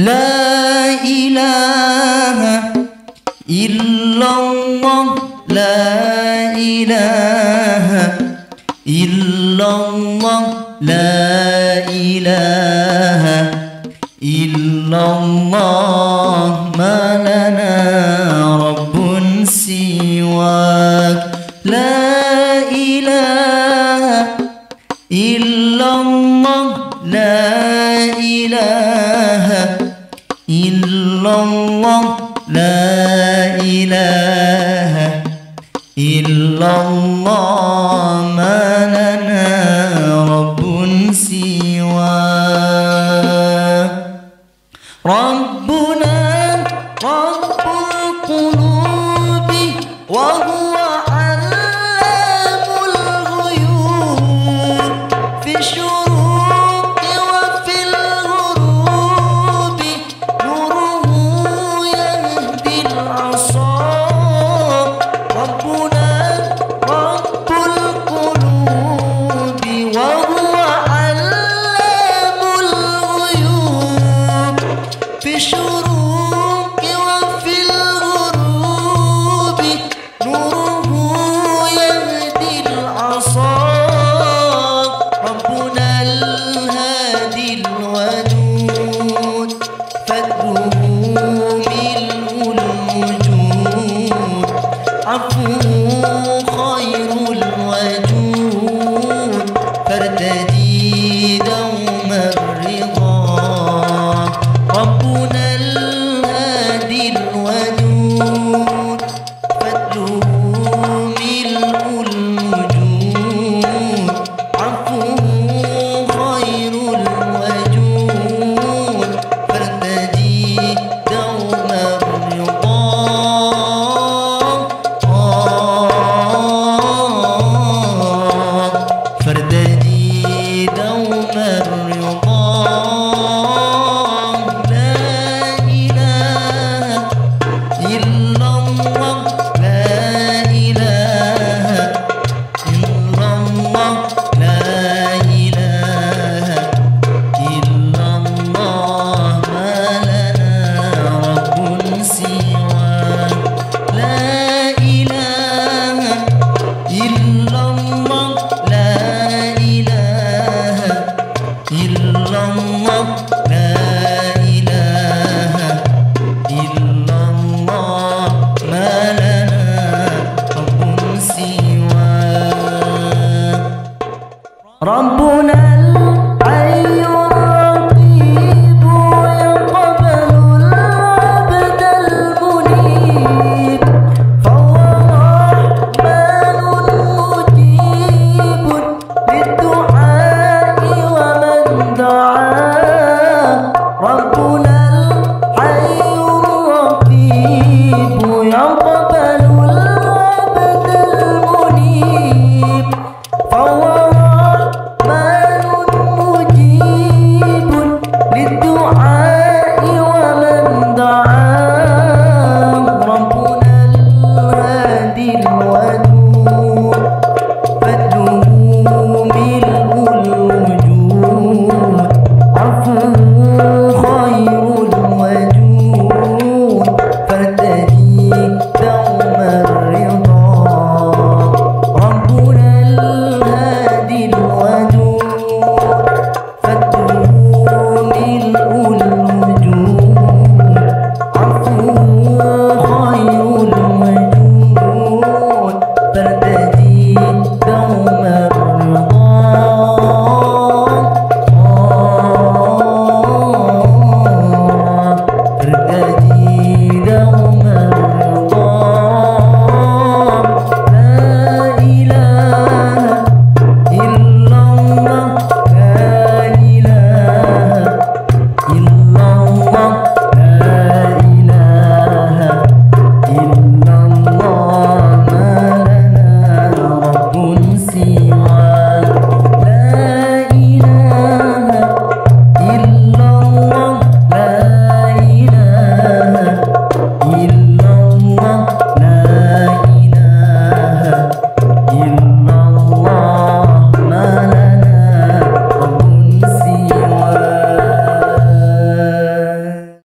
لا إله إلا الله لا إله إلا الله لا إله إلا الله ما لنا رب سواك. لا إله إلا الله إلا الله لا إله إلا الله ما لنا رب سوى ربنا رب القلوب وهو